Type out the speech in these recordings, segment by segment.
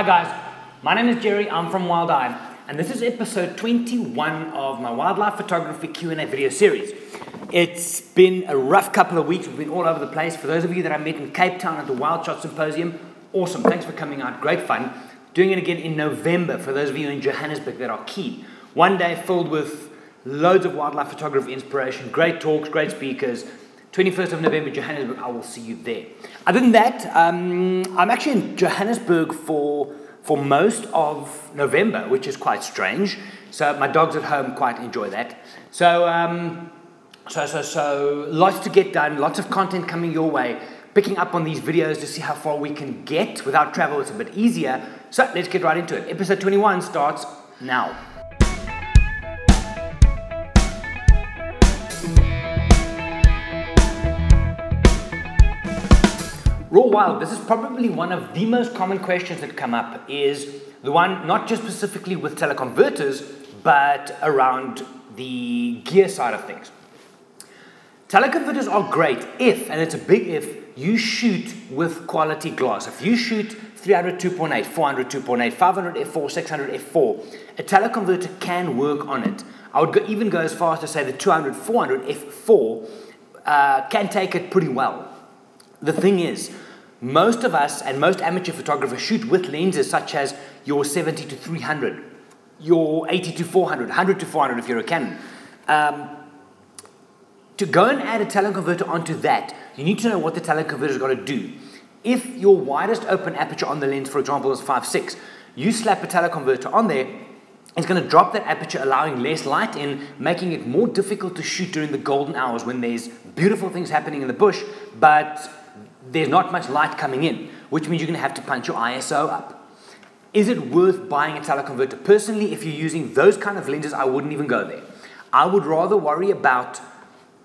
Hi guys, my name is Gerry, I'm from Wild Eye, and this is episode 21 of my wildlife photography Q&A video series. It's been a rough couple of weeks, we've been all over the place. For those of you that I met in Cape Town at the Wild Shot Symposium, awesome, thanks for coming out, great fun. Doing it again in November for those of you in Johannesburg that are keen. One day filled with loads of wildlife photography inspiration, great talks, great speakers, 21st of November, Johannesburg. I will see you there. Other than that, um, I'm actually in Johannesburg for, for most of November, which is quite strange. So my dogs at home quite enjoy that. So, um, so, so, so, lots to get done, lots of content coming your way. Picking up on these videos to see how far we can get without travel. It's a bit easier. So let's get right into it. Episode 21 starts now. Raw wild, this is probably one of the most common questions that come up is the one not just specifically with teleconverters, but around the gear side of things. Teleconverters are great if, and it's a big if, you shoot with quality glass. If you shoot 300 2.8, 400 2.8, 500 f4, 600 f4, a teleconverter can work on it. I would go, even go as far as to say the 200 400 f4 uh, can take it pretty well. The thing is, most of us and most amateur photographers shoot with lenses such as your 70 to 300, your 80 to 400, 100 to 400 if you're a Canon. Um, to go and add a teleconverter onto that, you need to know what the teleconverter is going to do. If your widest open aperture on the lens, for example, is 5.6, you slap a teleconverter on there, it's going to drop that aperture, allowing less light in, making it more difficult to shoot during the golden hours when there's beautiful things happening in the bush, but there's not much light coming in, which means you're going to have to punch your ISO up. Is it worth buying a teleconverter? Personally, if you're using those kind of lenses, I wouldn't even go there. I would rather worry about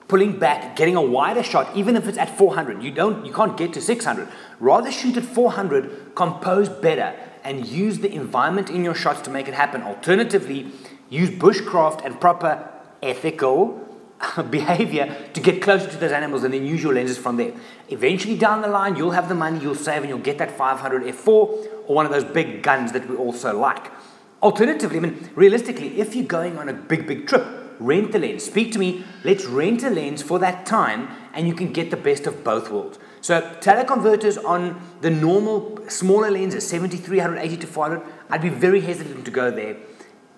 pulling back, getting a wider shot, even if it's at 400. You don't, you can't get to 600. Rather shoot at 400, compose better, and use the environment in your shots to make it happen. Alternatively, use bushcraft and proper ethical behavior to get closer to those animals and then use your lenses from there. Eventually, down the line, you'll have the money, you'll save, and you'll get that 500 f4 or one of those big guns that we also like. Alternatively, I mean, realistically, if you're going on a big, big trip, rent the lens. Speak to me, let's rent a lens for that time, and you can get the best of both worlds. So, teleconverters on the normal smaller lenses, 70, 300, 80 to 400, I'd be very hesitant to go there.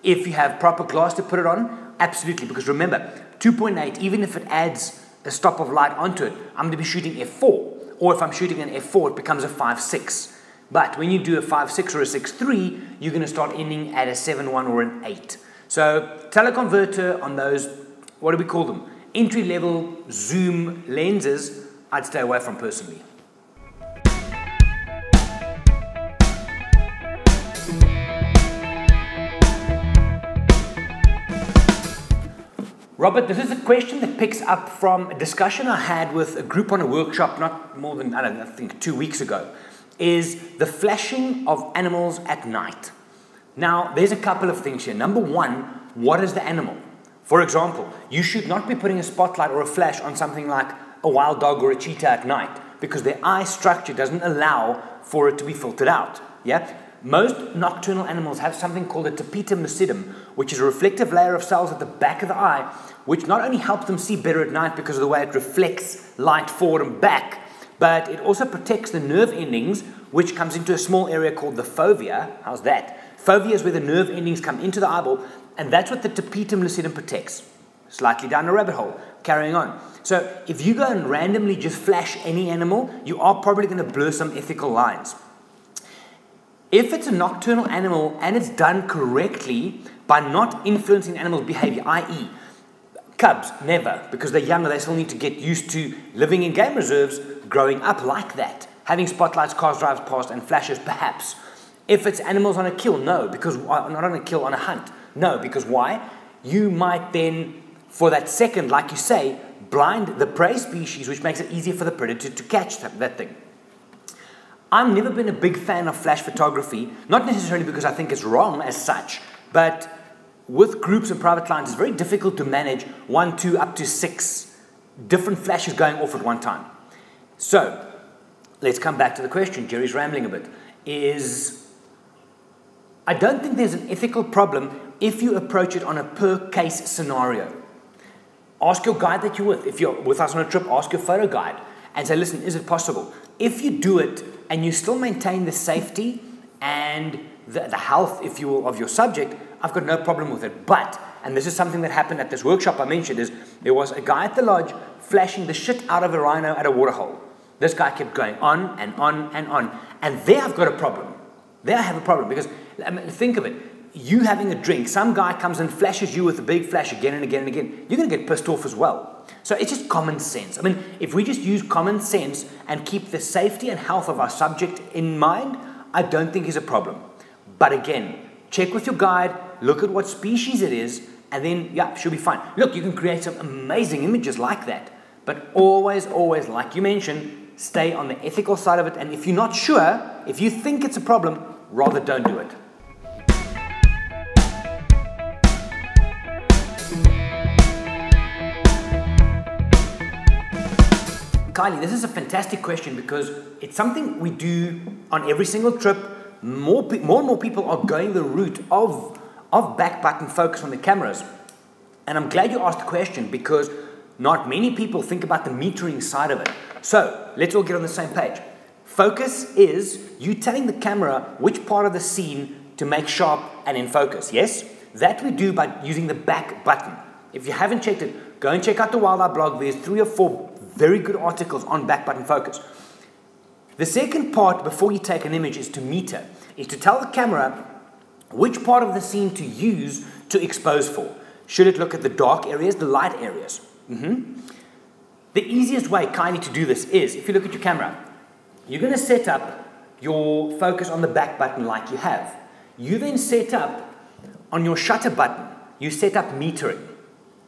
If you have proper glass to put it on, absolutely, because remember, 2.8, even if it adds a stop of light onto it, I'm going to be shooting f4. Or if I'm shooting an f4, it becomes a 5.6. But when you do a 5.6 or a 6.3, you're going to start ending at a 7.1 or an 8. So teleconverter on those, what do we call them? Entry level zoom lenses, I'd stay away from personally. Robert, this is a question that picks up from a discussion I had with a group on a workshop not more than, I don't know, I think two weeks ago, is the flashing of animals at night. Now, there's a couple of things here. Number one, what is the animal? For example, you should not be putting a spotlight or a flash on something like a wild dog or a cheetah at night because their eye structure doesn't allow for it to be filtered out. Yeah? Most nocturnal animals have something called a tapetum lucidum, which is a reflective layer of cells at the back of the eye, which not only helps them see better at night because of the way it reflects light forward and back, but it also protects the nerve endings, which comes into a small area called the fovea. How's that? Fovea is where the nerve endings come into the eyeball, and that's what the tapetum lucidum protects. Slightly down a rabbit hole, carrying on. So if you go and randomly just flash any animal, you are probably going to blur some ethical lines. If it's a nocturnal animal and it's done correctly by not influencing animal's behavior, i.e., cubs, never, because they're younger, they still need to get used to living in game reserves, growing up like that, having spotlights, cars drives past, and flashes, perhaps. If it's animals on a kill, no, because not on a kill, on a hunt, no, because why? You might then, for that second, like you say, blind the prey species, which makes it easier for the predator to catch that thing. I've never been a big fan of flash photography, not necessarily because I think it's wrong as such, but with groups and private clients, it's very difficult to manage one, two, up to six different flashes going off at one time. So, let's come back to the question. Gerry's rambling a bit. Is I don't think there's an ethical problem if you approach it on a per case scenario. Ask your guide that you're with. If you're with us on a trip, ask your photo guide and say, listen, is it possible? If you do it and you still maintain the safety and the, the health, if you will, of your subject, I've got no problem with it. But, and this is something that happened at this workshop I mentioned, is there was a guy at the lodge flashing the shit out of a rhino at a waterhole. This guy kept going on and on and on. And there I've got a problem. There I have a problem because I mean, think of it. You having a drink, some guy comes and flashes you with a big flash again and again and again. You're going to get pissed off as well. So it's just common sense. I mean, if we just use common sense and keep the safety and health of our subject in mind, I don't think is a problem. But again, check with your guide, look at what species it is, and then, yeah, should be fine. Look, you can create some amazing images like that. But always, always, like you mentioned, stay on the ethical side of it. And if you're not sure, if you think it's a problem, rather don't do it. Kylie, this is a fantastic question because it's something we do on every single trip. More, more and more people are going the route of, of back button focus on the cameras. And I'm glad you asked the question because not many people think about the metering side of it. So let's all get on the same page. Focus is you telling the camera which part of the scene to make sharp and in focus. Yes? That we do by using the back button. If you haven't checked it, go and check out the Wild Eye blog. There's three or four very good articles on back button focus. The second part before you take an image is to meter, is to tell the camera which part of the scene to use to expose for. Should it look at the dark areas, the light areas? Mm-hmm. The easiest way, Kylie, to do this is if you look at your camera, you're going to set up your focus on the back button like you have. You then set up on your shutter button, you set up metering.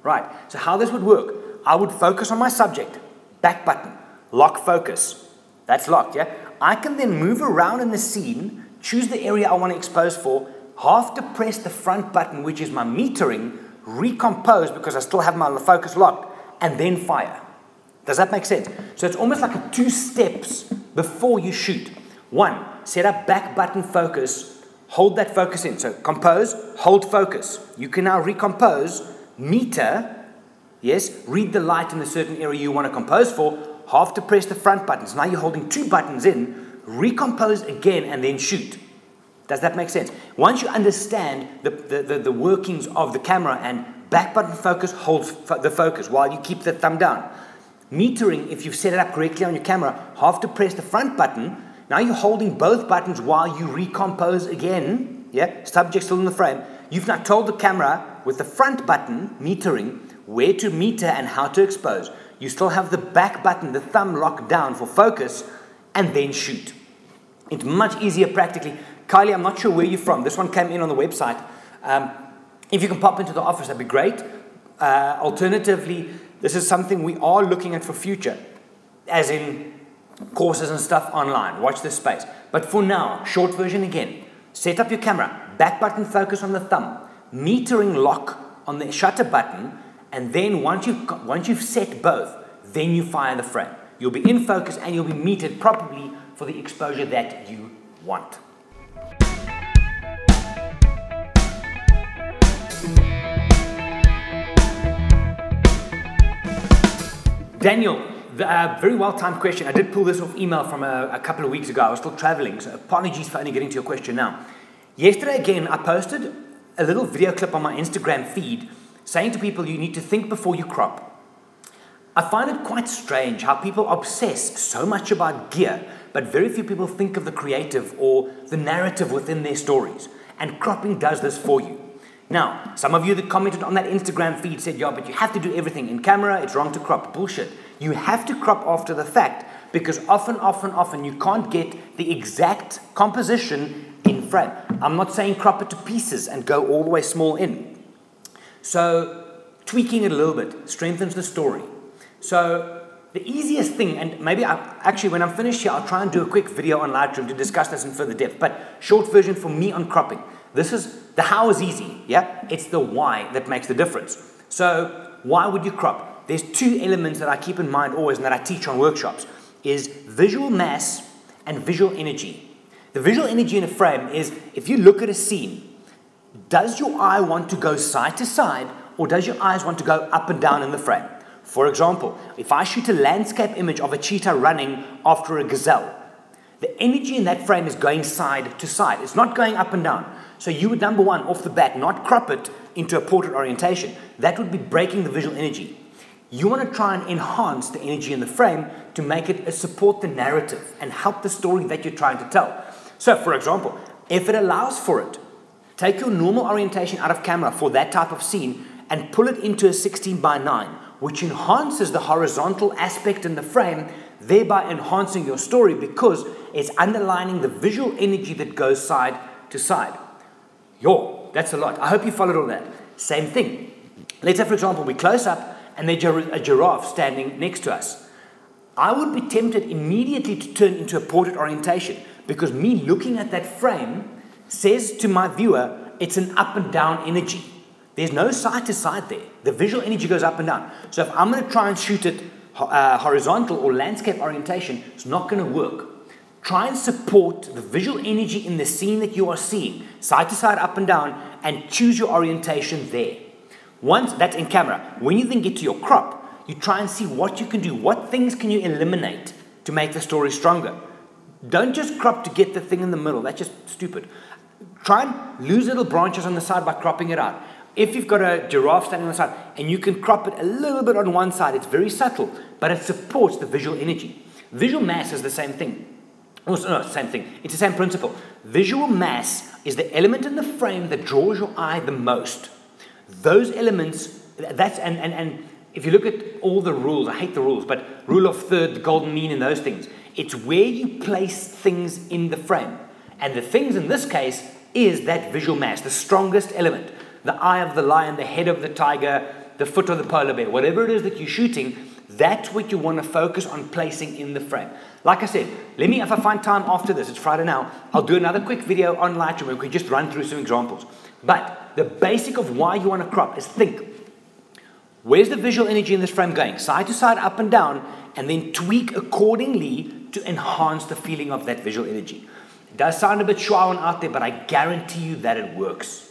Right, so how this would work, I would focus on my subject, back button, lock focus. That's locked, yeah? I can then move around in the scene, choose the area I want to expose for, have to press the front button, which is my metering, recompose because I still have my focus locked, and then fire. Does that make sense? So it's almost like a two steps before you shoot. One, set up back button focus, hold that focus in. So compose, hold focus. You can now recompose, meter, Yes, read the light in a certain area you want to compose for, half to press the front buttons. Now you're holding two buttons in, recompose again, and then shoot. Does that make sense? Once you understand the, the, the, the workings of the camera and back button focus holds fo the focus while you keep the thumb down. Metering, if you've set it up correctly on your camera, half to press the front button. Now you're holding both buttons while you recompose again. Yeah, subject still in the frame. You've now told the camera with the front button, metering, where to meter and how to expose. You still have the back button, the thumb locked down for focus, and then shoot. It's much easier practically. Kylie, I'm not sure where you're from. This one came in on the website. Um, if you can pop into the office, that'd be great. Uh, alternatively, this is something we are looking at for future, as in courses and stuff online. Watch this space. But for now, short version again. Set up your camera, back button focus on the thumb, metering lock on the shutter button, and then once you've, once you've set both, then you fire the frame. You'll be in focus and you'll be metered properly for the exposure that you want. Daniel, the, uh, very well timed question. I did pull this off email from a, a, couple of weeks ago. I was still traveling, so apologies for only getting to your question now. Yesterday, again, I posted a little video clip on my Instagram feed saying to people you need to think before you crop. I find it quite strange how people obsess so much about gear, but very few people think of the creative or the narrative within their stories. And cropping does this for you. Now, some of you that commented on that Instagram feed said, yeah, but you have to do everything in camera, it's wrong to crop. Bullshit. You have to crop after the fact because often, often, often you can't get the exact composition in frame. I'm not saying crop it to pieces and go all the way small in. So, tweaking it a little bit strengthens the story. So, the easiest thing, and maybe I, actually when I'm finished here, I'll try and do a quick video on Lightroom to discuss this in further depth. But short version for me on cropping. This is the how is easy, yeah? It's the why that makes the difference. So, why would you crop? There's two elements that I keep in mind always and that I teach on workshops is visual mass and visual energy. The visual energy in a frame is if you look at a scene, does your eye want to go side to side or does your eyes want to go up and down in the frame? For example, if I shoot a landscape image of a cheetah running after a gazelle, the energy in that frame is going side to side. It's not going up and down. So you would, number one, off the bat, not crop it into a portrait orientation. That would be breaking the visual energy. You want to try and enhance the energy in the frame to make it uh, support the narrative and help the story that you're trying to tell. So, for example, if it allows for it, take your normal orientation out of camera for that type of scene and pull it into a 16 by 9, which enhances the horizontal aspect in the frame, thereby enhancing your story because it's underlining the visual energy that goes side to side. Yo, that's a lot. I hope you followed all that. Same thing. Let's say, for example, we close up and there's a giraffe standing next to us. I would be tempted immediately to turn into a portrait orientation because me looking at that frame says to my viewer it's an up and down energy. There's no side to side there. The visual energy goes up and down. So if I'm going to try and shoot it uh, horizontal or landscape orientation, it's not going to work. Try and support the visual energy in the scene that you are seeing, side to side, up and down, and choose your orientation there. Once that's in camera, when you then get to your crop, you try and see what you can do. What things can you eliminate to make the story stronger? Don't just crop to get the thing in the middle. That's just stupid. Try and lose little branches on the side by cropping it out. If you've got a giraffe standing on the side and you can crop it a little bit on one side, it's very subtle, but it supports the visual energy. Visual mass is the same thing. Also, no, same thing. It's the same principle. Visual mass is the element in the frame that draws your eye the most. Those elements, that's, and, and, and if you look at all the rules, I hate the rules, but rule of third, the golden mean, and those things, it's where you place things in the frame. And the things in this case is that visual mass, the strongest element. The eye of the lion, the head of the tiger, the foot of the polar bear, whatever it is that you're shooting, that's what you want to focus on placing in the frame. Like I said, let me, if I find time after this, it's Friday now, I'll do another quick video on Lightroom where we just run through some examples. But the basic of why you want to crop is think, where's the visual energy in this frame going? Side to side, up and down, and then tweak accordingly to enhance the feeling of that visual energy. It does sound a bit schwa out there, but I guarantee you that it works.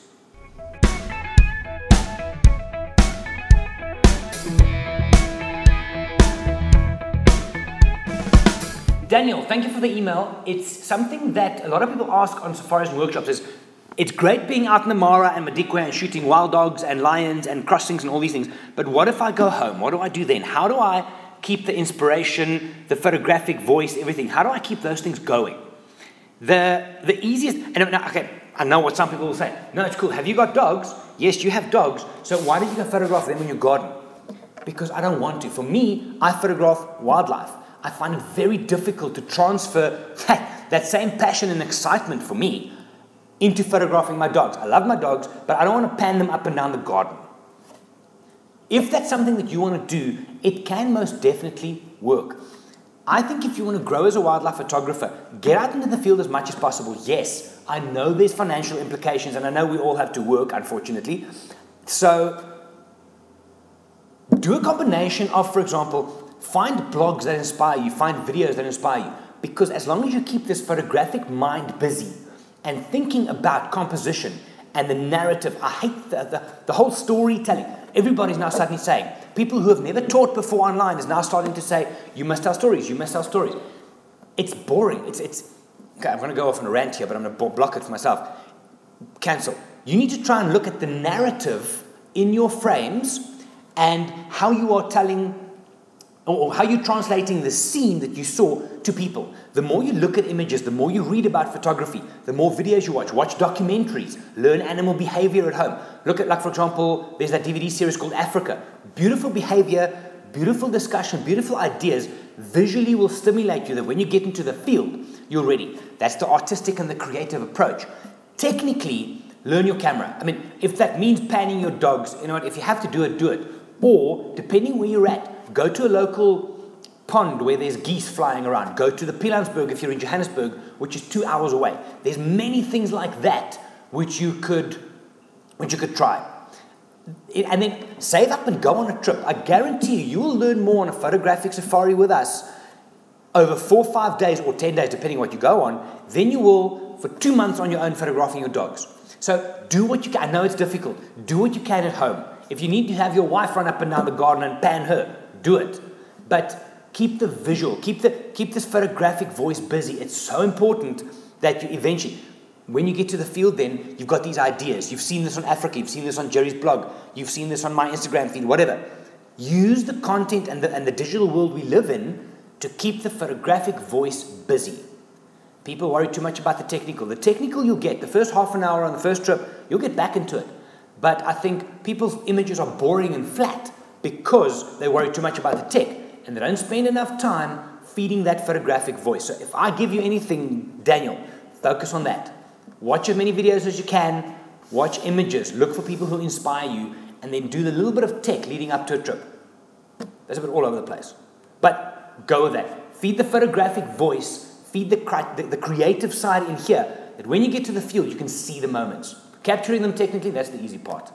Daniel, thank you for the email. It's something that a lot of people ask on safaris and workshops is it's great being out in the Mara and Madikwe and shooting wild dogs and lions and crossings and all these things, but what if I go home? What do I do then? How do I keep the inspiration, the photographic voice, everything? How do I keep those things going? The, the easiest, and okay, I know what some people will say. No, it's cool. Have you got dogs? Yes, you have dogs. So why don't you go photograph them in your garden? Because I don't want to. For me, I photograph wildlife. I find it very difficult to transfer that same passion and excitement for me into photographing my dogs. I love my dogs, but I don't want to pan them up and down the garden. If that's something that you want to do, it can most definitely work. I think if you want to grow as a wildlife photographer, get out into the field as much as possible. Yes, I know there's financial implications, and I know we all have to work, unfortunately. So, do a combination of, for example, Find blogs that inspire you, find videos that inspire you. Because as long as you keep this photographic mind busy and thinking about composition and the narrative, I hate the, the, the whole storytelling. Everybody's now suddenly saying, people who have never taught before online is now starting to say, you must tell stories, you must tell stories. It's boring. It's, it's, okay, I'm going to go off on a rant here, but I'm going to block it for myself. Cancel. You need to try and look at the narrative in your frames and how you are telling or how you're translating the scene that you saw to people. The more you look at images, the more you read about photography, the more videos you watch. Watch documentaries, learn animal behavior at home. Look at, like, for example, there's that DVD series called Africa. Beautiful behavior, beautiful discussion, beautiful ideas visually will stimulate you that when you get into the field, you're ready. That's the artistic and the creative approach. Technically, learn your camera. I mean, if that means panning your dogs, you know what, if you have to do it, do it. Or, depending where you're at, Go to a local pond where there's geese flying around. Go to the Pilanesberg if you're in Johannesburg, which is two hours away. There's many things like that which you could, which you could try. And then save up and go on a trip. I guarantee you, you will learn more on a photographic safari with us over four, five days, or 10 days, depending what you go on, then you will, for two months on your own, photographing your dogs. So do what you can. I know it's difficult. Do what you can at home. If you need to have your wife run up and down the garden and pan her, do it. But keep the visual, keep, the, keep this photographic voice busy. It's so important that you eventually, when you get to the field, then you've got these ideas. You've seen this on Africa, you've seen this on Gerry's blog, you've seen this on my Instagram feed, whatever. Use the content and the, and the digital world we live in to keep the photographic voice busy. People worry too much about the technical. The technical you'll get, the first half an hour on the first trip, you'll get back into it. But I think people's images are boring and flat because they worry too much about the tech and they don't spend enough time feeding that photographic voice. So if I give you anything, Daniel, focus on that. Watch as many videos as you can, watch images, look for people who inspire you, and then do the little bit of tech leading up to a trip. That's a bit all over the place. But go with that. Feed the photographic voice, feed the, the, the creative side in here, that when you get to the field, you can see the moments. Capturing them technically, that's the easy part.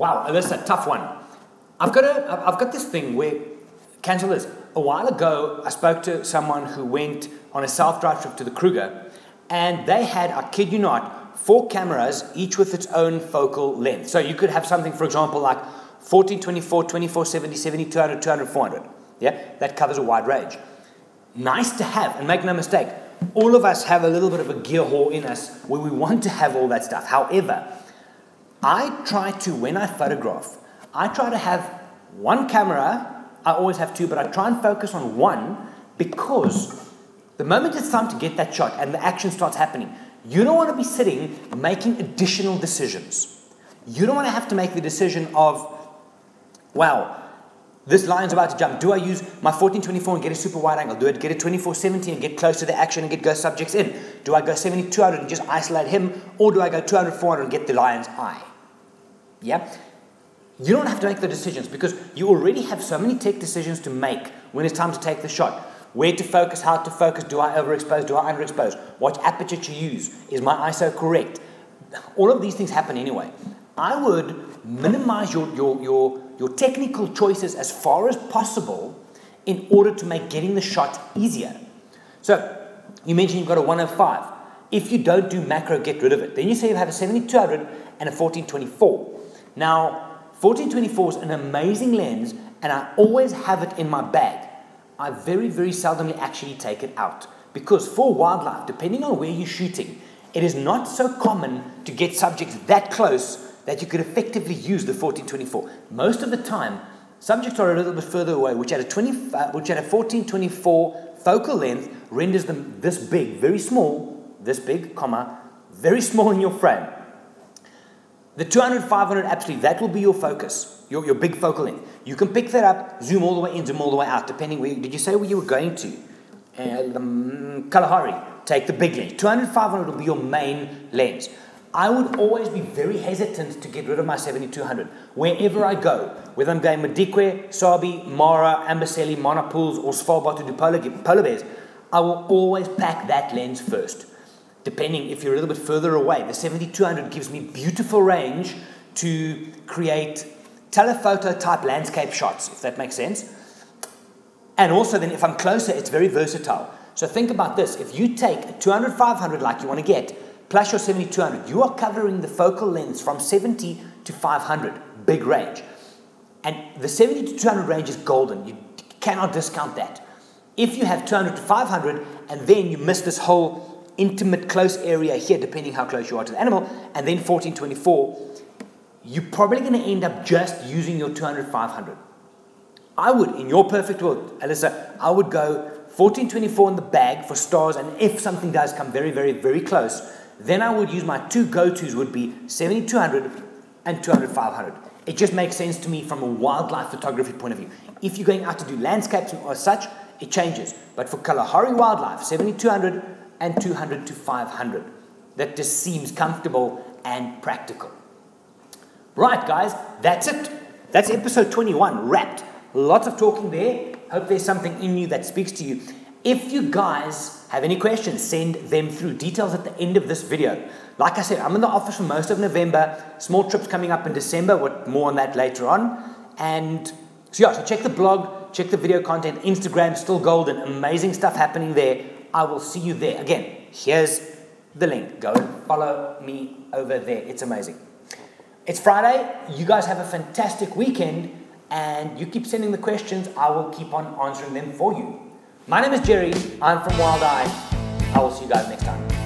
Wow, Alyssa, tough one. I've got a, I've got this thing where, cancel this. A while ago, I spoke to someone who went on a self-drive trip to the Kruger, and they had, I kid you not, four cameras, each with its own focal length. So you could have something, for example, like 14, 24, 24, 70, 70, 200, 200, 400. Yeah, that covers a wide range. Nice to have, and make no mistake, all of us have a little bit of a gear whore in us where we want to have all that stuff. However, I try to, when I photograph, I try to have one camera. I always have two, but I try and focus on one because the moment it's time to get that shot and the action starts happening, you don't want to be sitting making additional decisions. You don't want to have to make the decision of, wow, this lion's about to jump. Do I use my 1424 and get a super wide angle? Do I get a 2470 and get close to the action and get ghost subjects in? Do I go 7200 and just isolate him? Or do I go 200, 400 and get the lion's eye? Yeah? You don't have to make the decisions because you already have so many tech decisions to make when it's time to take the shot. Where to focus, how to focus, do I overexpose, do I underexpose, what aperture to use, is my ISO correct? All of these things happen anyway. I would minimize your, your, your, your technical choices as far as possible in order to make getting the shot easier. So, you mentioned you've got a 105. If you don't do macro, get rid of it. Then you say you have a 7200 and a 1424. Now, 1424 is an amazing lens, and I always have it in my bag. I very, very seldomly actually take it out because for wildlife, depending on where you're shooting, it is not so common to get subjects that close that you could effectively use the 1424. Most of the time, subjects are a little bit further away, which at a 20, uh, which at a 1424 focal length renders them this big, very small, this big, comma, very small in your frame. The 200, 500, absolutely, that will be your focus, your, your big focal length. You can pick that up, zoom all the way in, zoom all the way out, depending where, did you say where you were going to? Uh, um, Kalahari, take the big lens. 200, 500 will be your main lens. I would always be very hesitant to get rid of my 7200 wherever I go, whether I'm going Madikwe, Sabi, Mara, Amboseli, Mana Pools, or Svalbard to do polar, polar bears. I will always pack that lens first depending if you're a little bit further away. The 7200 gives me beautiful range to create telephoto type landscape shots, if that makes sense. And also, then if I'm closer, it's very versatile. So think about this if you take a 200 500 like you want to get, plus your 7200, you are covering the focal lengths from 70 to 500, big range. And the 70 to 200 range is golden. You cannot discount that. If you have 200 to 500 and then you miss this whole intimate, close area here, depending how close you are to the animal, and then 1424, you're probably going to end up just using your 200, 500. I would, in your perfect world, Alyssa, I would go 1424 in the bag for stars, and if something does come very, very, very close, then I would use my two go-tos would be 7200 and 200, 500. It just makes sense to me from a wildlife photography point of view. If you're going out to do landscapes or such, it changes. But for Kalahari wildlife, 7200 and 200 to 500. That just seems comfortable and practical. Right, guys, that's it. That's episode 21 wrapped. Lots of talking there. Hope there's something in you that speaks to you. If you guys have any questions, send them through. Details at the end of this video. Like I said, I'm in the office for most of November. Small trips coming up in December. What more on that later on. And so yeah, so check the blog, check the video content. Instagram still golden. Amazing stuff happening there. I will see you there. Again, here's the link. Go follow me over there. It's amazing. It's Friday. You guys have a fantastic weekend, and you keep sending the questions. I will keep on answering them for you. My name is Gerry. I'm from Wild Eye. I will see you guys next time.